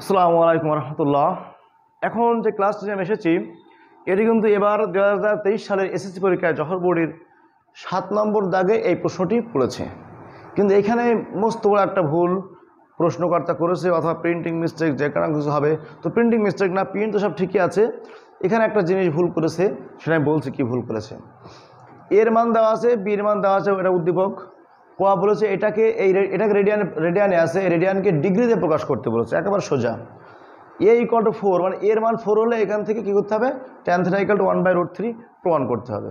আসসালামু আলাইকুম রহমতুল্লাহ। এখন যে ক্লাসটি আমি এসেছি, এটি কিন্তু এবার দু হাজার তেইশ সালের এসএসসি পরীক্ষায় জহর বোর্ডের সাত নম্বর দাগে এই প্রশ্নটি পড়েছে। কিন্তু এখানে মস্ত বড় একটা ভুল প্রশ্নকর্তা করেছে অথবা প্রিন্টিং মিস্টেক যে কারণ কিছু হবে। তো প্রিন্টিং মিস্টেক না প্রিন্ট তো সব ঠিকই আছে। এখানে একটা জিনিস ভুল করেছে, সেটা আমি বলছি কি ভুল করেছে। এর মান দেওয়া আছে বির মান দেওয়া আছে, এটা উদ্দীপক। কোয়া বলেছে, এটাকে, এই এটাকে রেডিয়ান, রেডিয়ানে আছে রেডিয়ানকে ডিগ্রিতে প্রকাশ করতে বলেছে, একেবারে সোজা। এ ইকল টু ফোর মানে এর মান ফোর হলে এখান থেকে কী করতে হবে? Tan theta equal to one by root three প্রমাণ করতে হবে।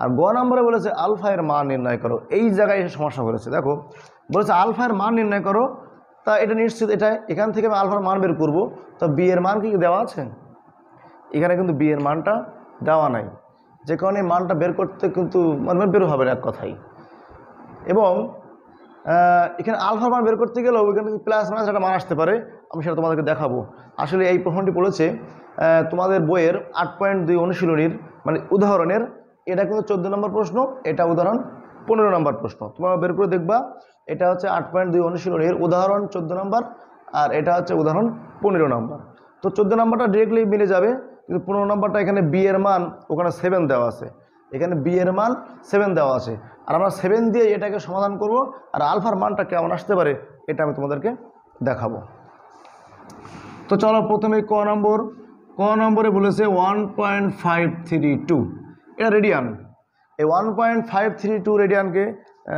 আর গ নম্বরে বলেছে, আলফা এর মান নির্ণয় করো। এই জায়গায় এসে সমস্যা করেছে দেখো। বলেছে, আলফা এর মান নির্ণয় করো। তা এটা নিশ্চিত, এটা এখান থেকে আমি আলফার মান বের করব। তো বি এর মান কি দেওয়া আছে? এখানে কিন্তু বি এর মানটা দেওয়া নাই। যে কারণে মানটা বের করতে কিন্তু মানে বের হবে না এক কথাই এবং এখানে আলফার মান বের করতে গেলেও এখানে প্লাস মাইনাস একটা মান আসতে পারে। আমি সেটা তোমাদেরকে দেখাবো। আসলে এই প্রশ্নটি আহ, তোমাদের বইয়ের আট পয়েন্ট দুই অনুশীলনীর মানে উদাহরণের এটা কিন্তু চোদ্দ নম্বর প্রশ্ন এটা উদাহরণ পনেরো নম্বর প্রশ্ন। তোমরা বের করে দেখবা এটা হচ্ছে আট পয়েন্ট দুই অনুশীলনীর উদাহরণ চোদ্দ নম্বর আর এটা হচ্ছে উদাহরণ পনেরো নম্বর। তো চোদ্দ নম্বরটা ডিরেক্টলি মিলে যাবে কিন্তু পনেরো নম্বরটা এখানে বি এর মান ওখানে সেভেন দেওয়া আছে। এখানে বি এর মান সেভেন দেওয়া আছে। আর আমরা সেভেন দিয়ে এটাকে সমাধান করব, আর আলফার মানটা কেমন আসতে পারে, এটা আমি তোমাদেরকে দেখাবো। তো চলো প্রথমে ক নম্বর। ক নম্বরে বলেছে one point five three two এটা রেডিয়ান এই one point five three two রেডিয়ানকে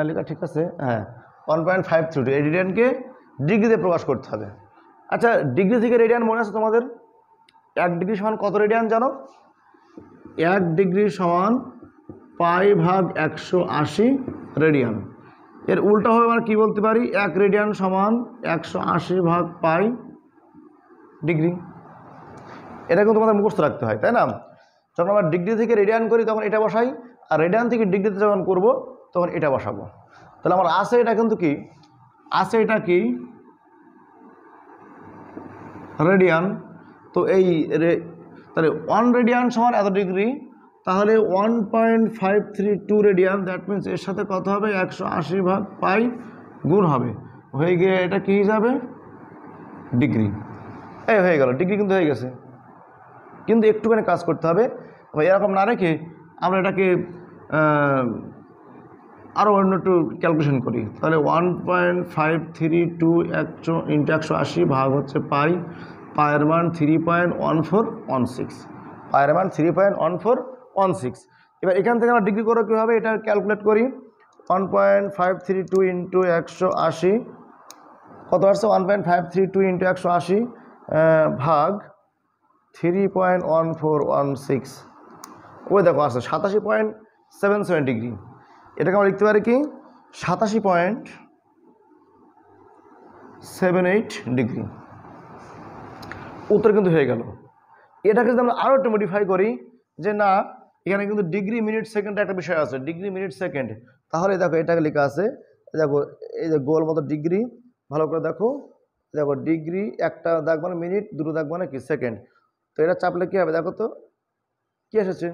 লেখা ঠিক আছে? হ্যাঁ one point five three two এই রেডিয়ানকে ডিগ্রিতে প্রকাশ করতে হবে। আচ্ছা ডিগ্রি থেকে রেডিয়ান মনে আছে তোমাদের? এক ডিগ্রি সমান কত রেডিয়ান জানো? এক ডিগ্রি সমান পাই ভাগ একশো আশি রেডিয়ান। এর উল্টা হবে আমরা কী বলতে পারি? এক রেডিয়ান সমান একশো আশি ভাগ পাই ডিগ্রি। এটা কিন্তু তোমাদের মুখস্থ রাখতে হয়, তাই না? যখন আমরা ডিগ্রি থেকে রেডিয়ান করি, তখন এটা বসাই, আর রেডিয়ান থেকে ডিগ্রিতে যখন করব, তখন এটা বসাবো। তাহলে আমার আছে এটা কিন্তু কি? আছে এটা কি? রেডিয়ান। তো এই রে তাহলে ওয়ান রেডিয়ান সমান এত ডিগ্রি তাহলে one point five three two radian that means এর সাথে কত হবে? একশো আশি ভাগ পাই গুণ হবে। হয়ে গিয়ে এটা কী হিসাবে ডিগ্রি। এই হয়ে গেল, ডিগ্রি কিন্তু হয়ে গেছে। কিন্তু একটুখানি কাজ করতে হবে। এরকম না রেখে আমরা এটাকে আরও অন্য একটু ক্যালকুলেশন করি। তাহলে one point five three two একশো ইন্টু একশো আশি ভাগ হচ্ছে পাই। পায়ের মান three point one four one six পায়ের মান three point one four one six এবার এখান থেকে আমরা ডিগ্রি করো কীভাবে? এটা ক্যালকুলেট করি। One point five three two into একশো আশি কত আসছে? One point five three two into একশো আশি ভাগ three point one four one six ওই দেখো আসছে, সাতাশি পয়েন্ট সেভেন সেভেন ডিগ্রি। এটাকে আমরা লিখতে পারি কি? সাতাশি পয়েন্ট সেভেন এইট ডিগ্রি। উত্তর কিন্তু হয়ে গেল। এটাকে যদি আমরা আরও একটু মডিফাই করি, যে না এখানে কিন্তু ডিগ্রি মিনিট সেকেন্ড একটা বিষয় আছে ডিগ্রি মিনিট সেকেন্ড তাহলে দেখো এটাকে লেখা আছে, দেখো, এই যে গোল মতো ডিগ্রি ভালো করে দেখো দেখো ডিগ্রি একটা দাগ মানে মিনিট দুটো দাগ মানে কি? সেকেন্ড তো এটা চাপলে কী হবে দেখো তো? কী এসেছে?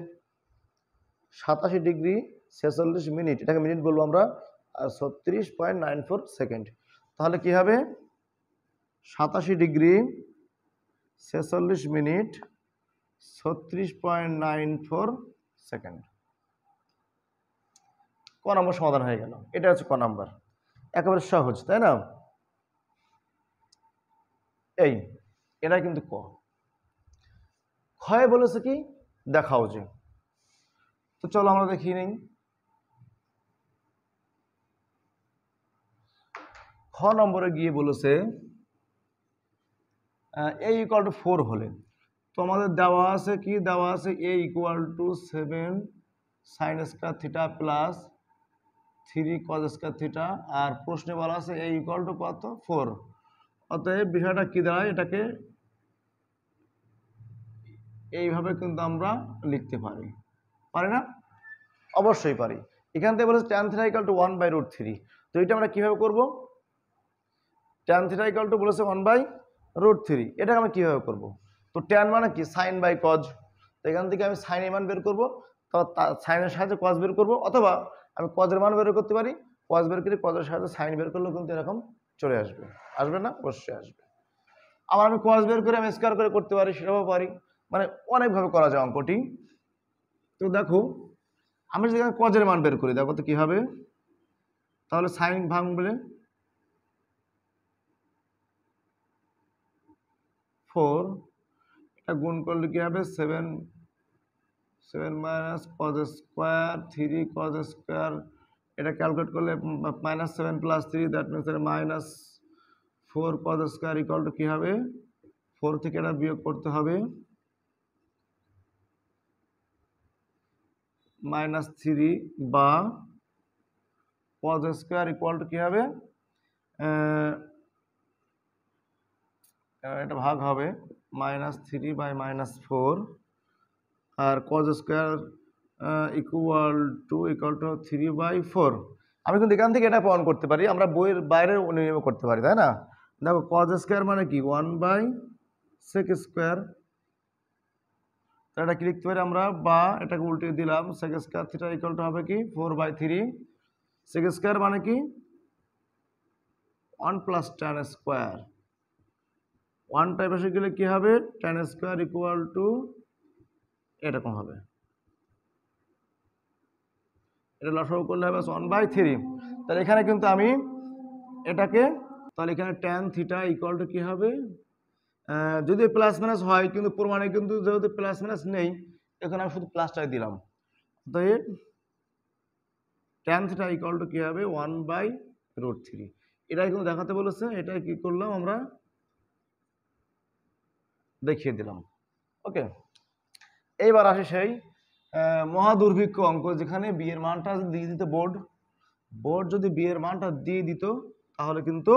সাতাশি ডিগ্রি ছেচল্লিশ মিনিট এটাকে মিনিট বলব আমরা, আর ছত্রিশ পয়েন্ট নাইন ফোর সেকেন্ড তাহলে কী হবে? সাতাশি ডিগ্রি ছেচল্লিশ মিনিট ছত্রিশ পয়েন্ট নাইন ফোর সেকেন্ড। ক নম্বর সমাধান হয়ে গেল। এটা হচ্ছে ক নম্বর। একেবারে সহজ, তাই না? এই, এটা কিন্তু ক। ক্ষয় বলেছে কি? দেখাও যে। তো চলো আমরা দেখি নেই। খ নম্বরে গিয়ে বলেছে এই ইকুয়াল টু ফোর হলে তো আমাদের দেওয়া আছে কি? দেওয়া আছে A equal to seven sine square theta plus three cos square theta আর প্রশ্নে বলা আছে এ ইকুয়াল টু কত? ফোর অতএব বিষয়টা কী দাঁড়ায়? এটাকে এইভাবে কিন্তু আমরা লিখতে পারি। পারি না? অবশ্যই পারি। এখান থেকে বলেছে tan theta equal to one by root three তো এটা আমরা কীভাবে করব? ট্যান থিটা ইকাল টু বলেছে ওয়ান বাই রুট থ্রি এটাকে আমরা কীভাবে করব? তো ট্যান মানে কি? সাইন বাই কজ তো এখান থেকে আমি সাইনের মান বের করব, তো সাইনের সাহায্যে কজ বের করব, অথবা আমি কজের মান বের করতে পারি। কজ বের করে কজের সাহায্যে সাইন বের করলেও কিন্তু এরকম চলে আসবে। আসবে না? অবশ্যই আসবে। আবার আমি কস বের করে আমি স্কোয়ার করে করতে পারি, সেটাও পারি। মানে অনেকভাবে করা যায় অঙ্কটি। তো দেখো, আমি যদি কজের মান বের করি, দেখো তো কী হবে তাহলে সাইন ভাঙবে ফোর এটা গুণ করলে কি হবে? Seven seven minus cos square three cos square এটা ক্যালকুলেট করলে minus seven plus three that means এটা minus four cos square equal to কী হবে? ফোর থেকে এটা বিয়োগ করতে হবে। মাইনাস থ্রি বা কজ স্কোয়ার ইকুয়াল টু কী হবে? আহ, এটা ভাগ হবে minus three by minus four R cos square equal to equal to three by four আমি কিন্তু এখান থেকে এটা প্রমাণ করতে পারি আমরা বইয়ের বাইরে নিয়মে করতে পারি তাই না? দেখো কজ স্কোয়ার মানে কি? ওয়ান বাই সেক স্কোয়ার এটা কি লিখতে পারি আমরা? বা এটাকে উল্টে দিলাম sec square theta equal to হবে কি? Four by three sec square মানে কি? One plus tan square one type এসে গেলে কী হবে? টেন স্কোয়ার ইকুয়াল টু এরকম হবে। এটা লসাগু করলে হবে ওয়ান বাই থ্রি তাহলে এখানে কিন্তু আমি এটাকে, তাহলে এখানে টেন থিটা ইকুয়াল টু কী হবে? যদি প্লাস মাইনাস হয়, কিন্তু প্রমাণে কিন্তু যেহেতু প্লাস মাইনাস নেই, এখানে আমি শুধু প্লাসটাই দিলাম। তো টেন থিটা ইকুয়াল টু কী হবে? ওয়ান বাই রুট থ্রি এটাই কিন্তু দেখাতে বলেছে এটা কি করলাম আমরা? দেখিয়ে দিলাম। ওকে এইবার আসে সেই মহাদুর্ভিক্ষ অঙ্ক, যেখানে বিয়ের মানটা দিয়ে দিত বোর্ড বোর্ড যদি বিয়ের মানটা দিয়ে দিত, তাহলে কিন্তু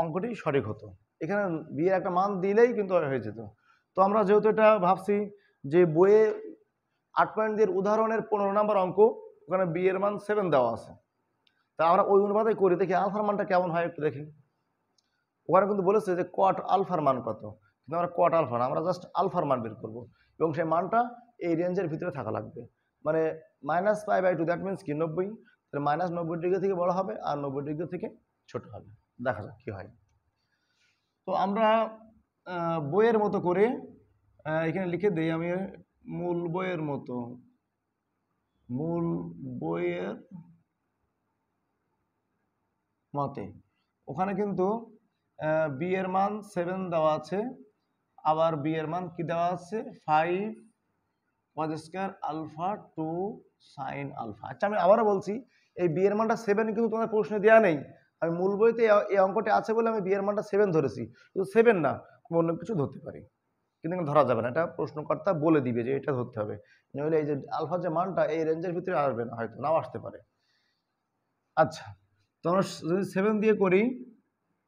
অঙ্কটি সঠিক হতো। এখানে বিয়ের একটা মান দিলেই কিন্তু হয়ে যেত। তো আমরা যেহেতু এটা ভাবছি যে বইয়ে আট পয়েন্ট দিয়ে উদাহরণের পনেরো নম্বর অঙ্ক, ওখানে বিয়ের মান সেভেন দেওয়া আছে। তা আমরা ওই অনুপাতে করি, দেখি আলফার মানটা কেমন হয় একটু দেখি। ওখানে কিন্তু বলেছে যে কট আলফার মান কত? কিন্তু আমরা কট আলফা না, আমরা জাস্ট আলফার মান বের করব। এবং সেই মানটা এই রেঞ্জের ভিতরে থাকা লাগবে। মানে minus five by two that means কি? নব্বই। তাহলে মাইনাস নব্বই ডিগ্রি থেকে বড় হবে আর নব্বই ডিগ্রি থেকে ছোট হবে। দেখা যাক কী হয়। তো আমরা বইয়ের মতো করে এখানে লিখে দিই আমি মূল বইয়ের মতো। মূল বইয়ের মতে। ওখানে কিন্তু বি এর মান সেভেন দেওয়া আছে। আবার বি এর মান কি দেওয়া আছে? Five cos square alpha two sine alpha. আচ্ছা আমি আবারও বলছি, এই বি এর মানটা সেভেন কিন্তু তোমাদের প্রশ্নে দেওয়া নেই। আমি মূল বইতে এই অঙ্কটি আছে বলে আমি বি এর মানটা সেভেন ধরেছি। কিন্তু সেভেন না, আমি অন্য কিছু ধরতে পারি। কিন্তু ধরা যাবে না, এটা প্রশ্নকর্তা বলে দিবে যে এটা ধরতে হবে। নইলে এই যে আলফার যে মানটা, এই রেঞ্জের ভিতরে আসবে না, হয়তো নাও আসতে পারে। আচ্ছা তো যদি সেভেন দিয়ে করি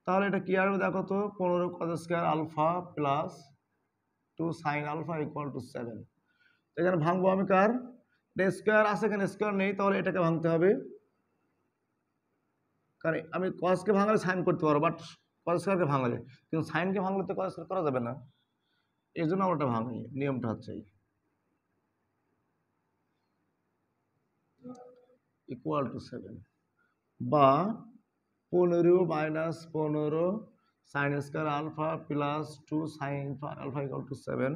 তাহলে এটা কি আসবে দেখো তো, পনেরো কত square alpha plus two sine alpha equal to seven এখানে ভাঙবো আমি কার? স্কোয়ার আছে এখানে স্কোয়ার নেই, তাহলে এটাকে ভাঙতে হবে। কারণ আমি কসকে ভাঙলে সাইন করতে পারব বাট কস স্কোয়ারকে ভাঙলে। কিন্তু সাইনকে ভাঙলে তো কস স্কোয়ার করা যাবে না। এই জন্য আমরা ভাঙি, নিয়মটা হচ্ছে ইকুয়াল টু সেভেন বা পনেরো মাইনাস পনেরো sine square alpha plus two sine alpha equal to seven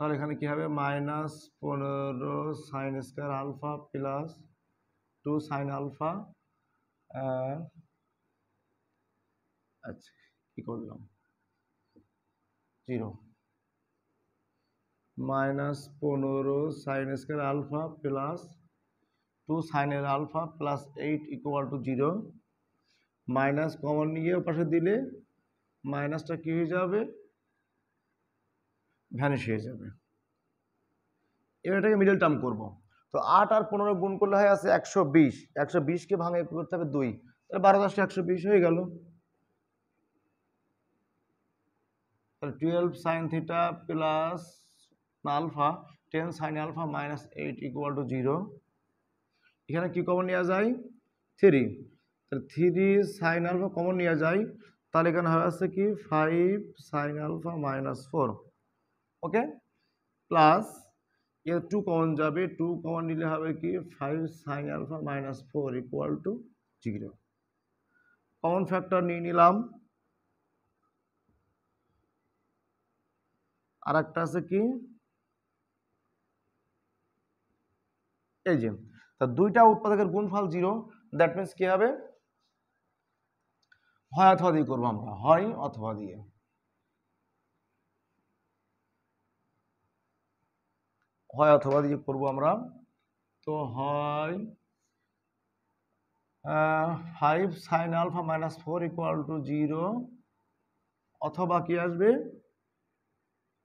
তাহলে এখানে কি হবে? মাইনাস পনেরো sine square alpha plus two sine alpha আচ্ছা কি করলাম? জিরো মাইনাস পনেরো sine square alpha plus two সাইনের alpha plus eight equal to zero minus common নিয়ে পাশে দিলে মাইনাসটা কী হয়ে যাবে? ভ্যানিশ হয়ে যাবে। এবার এটাকে মিডল টার্ম করব। তো আট আর পনেরো গুণ করলে হয় আছে একশো বিশ। একশো বিশকে ভাঙে করতে হবে দুই। তাহলে বারো দশটা একশো বিশ হয়ে গেল। তাহলে twelve sine theta plus alpha ten sine alpha minus eight equal to zero এখানে কি কমন নেওয়া যায়? থ্রি তাহলে থ্রি সাইন আলফা কমন নেওয়া যায়। তাহলে এখানে হবে আছে কি? Five sine alpha minus four okay plus এর টু কমন যাবে। টু কমন নিলে হবে কি? Five sine alpha minus four equal to zero common factor নিয়ে নিলাম। আর একটা আছে কি? এই যে তা দুইটা উৎপাদকের গুণফল জিরো দ্যাট মিন্স কি হবে? হয় অথবা দিয়ে করব আমরা, হয় অথবা দিয়ে। হয় অথবা দিয়ে করব আমরা, তো হয় five sine alpha minus four equal to zero অথবা কি আসবে?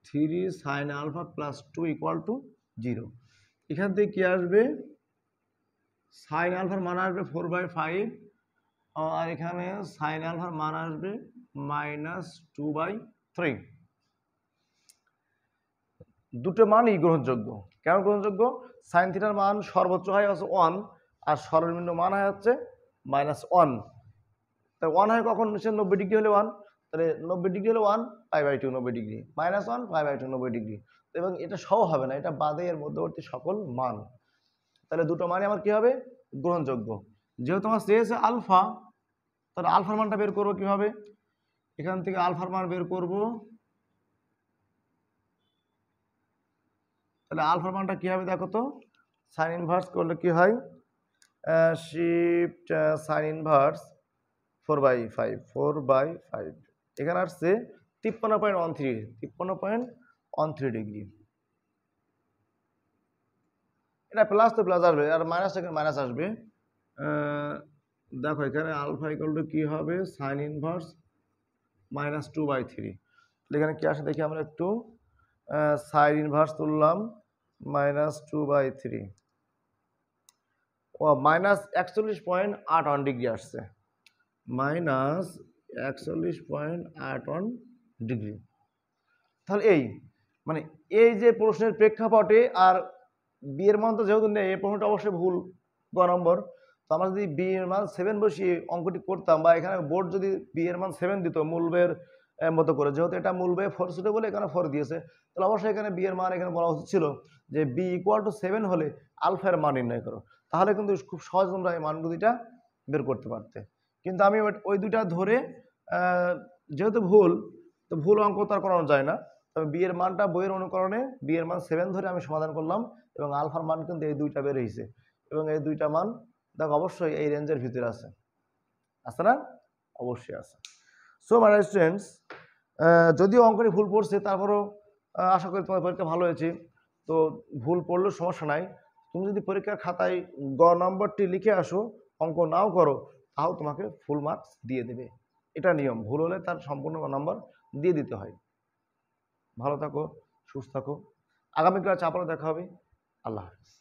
Three sine alpha plus two equal to zero এখান থেকে কি আসবে? সাইন আলফার মান আসবে ফোর বাই ফাইভ আর এখানে সাইন আলফার মান আসবে মাইনাস টু বাই থ্রি দুটো মানই গ্রহণযোগ্য। কেন গ্রহণযোগ্য? সাইন থিটার মান সর্বোচ্চ হয় হচ্ছে ওয়ান আর সর্বনিম্ন মান হয় হচ্ছে মাইনাস ওয়ান তাই ওয়ান হয় কখন? সে নব্বই ডিগ্রি হলে ওয়ান তাহলে নব্বই ডিগ্রি হলে ওয়ান ফাইভ বাই টু নব্বই degree. Minus one five by two নব্বই ডিগ্রি। এবং এটা সহ হবে না, এটা বাদে এর মধ্যবর্তী সকল মান। তাহলে দুটো মানে আমার কি হবে? গ্রহণযোগ্য। যেহেতু আমার চেয়েছে আলফা, তাহলে আলফার মানটা বের করব কীভাবে? এখান থেকে আলফার মান বের করব। তাহলে আলফার মানটা কী হবে দেখো তো? সাইন ইনভার্স করলে কি হয়? Shift sine inverse four by five four by five এখানে আসছে তিপ্পান্ন পয়েন্ট ওয়ান থ্রি তিপ্পান্ন পয়েন্ট ওয়ান থ্রি ডিগ্রি এটা প্লাস তো প্লাস আসবে, আর মাইনাস এখানে মাইনাস আসবে। দেখো এখানে আলফা ইকুয়াল টু কী হবে? Sine inverse minus two by three এখানে কি আসে দেখি আমরা একটু। সাইন ইনভার্স তুললাম মাইনাস টু বাই থ্রি ও মাইনাস একচল্লিশ পয়েন্ট আট ওয়ান ডিগ্রি আসছে। মাইনাস একচল্লিশ পয়েন্ট আট ওয়ান ডিগ্রি তাহলে এই মানে এই যে প্রশ্নের প্রেক্ষাপটে আর বিয়ের মান তো যেহেতু নেই, এই প্রশ্নটা অবশ্যই ভুল, গ নম্বর। তো আমরা যদি বি এর মান সেভেন বসিয়ে অঙ্কটি করতাম বা এখানে বোর্ড যদি বি এর মান সেভেন দিত মূলবের মতো করে, যেহেতু এটা মূলবে ফোর ছিল বলে এখানে ফোর দিয়েছে, তাহলে অবশ্যই এখানে বি এর মান এখানে বলা উচিত ছিল যে বি ইকুয়াল টু সেভেন হলে আলফার মান নির্ণয় করো। তাহলে কিন্তু খুব সহজ তোমরা এই মানগুলিটা বের করতে পারতে। কিন্তু আমি ওই- দুইটা ধরে যেহেতু ভুল, তো ভুল অঙ্ক তো আর করানো যায় না। তবে বিয়ের মানটা বইয়ের অনুকরণে বিয়ের মান সেভেন ধরে আমি সমাধান করলাম। এবং আলফার মান কিন্তু এই দুইটা বের হয়েছে এবং এই দুইটা মান দেখো অবশ্যই এই রেঞ্জের ভিতরে আছে। আছে না? অবশ্যই আছে। সো মাই স্টুডেন্টস যদিও অঙ্কটি ভুল পড়ছে, তারপরেও আশা করি তোমার পরীক্ষা ভালো হয়েছে। তো ভুল পড়লেও সমস্যা নাই। তুমি যদি পরীক্ষার খাতায় গ নম্বরটি লিখে আসো, অঙ্ক নাও করো, তাও তোমাকে ফুল মার্কস দিয়ে দেবে। এটা নিয়ম। ভুল হলে তার সম্পূর্ণ নম্বর দিয়ে দিতে হয়। ভালো থাকো, সুস্থ থাকো। আগামী ক্লাস আবারও দেখা হবে। আল্লাহ হাফিজ।